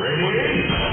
Ready?